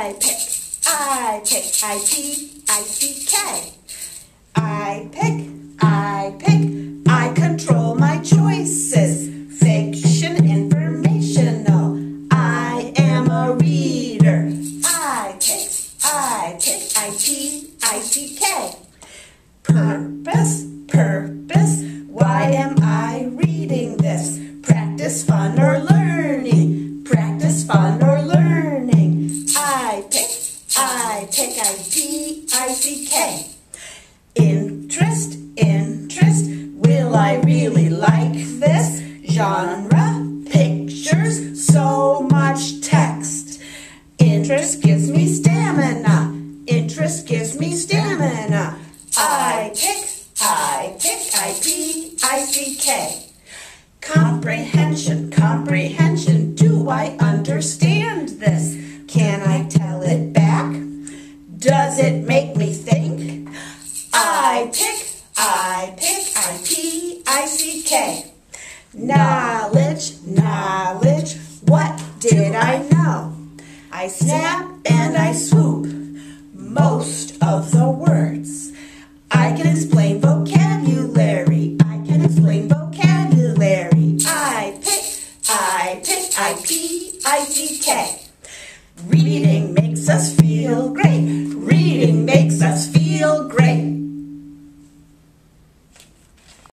I pick, I pick, I P, I C K. I pick, I pick, I control my choices. Fiction, informational. I am a reader. I pick, I pick, I P, I C K. Purpose, purpose. Why am I reading this? Practice, fun, or learning. Practice, fun, or I pick, I P, I C K. Interest, interest. Will I really like this? Genre, pictures, so much text. Interest gives me stamina. Interest gives me stamina. I pick, I pick, I P, I C K. Comprehension, comprehension. Do I understand this? Can I tell it? Does it make me think? I pick, I pick, I P, I C K. Knowledge, knowledge. What did I know? I snap and I swoop most of the words. I can explain vocabulary. I can explain vocabulary. I pick, I pick, I P, I C K. Reading makes us feel great. Reading makes us feel.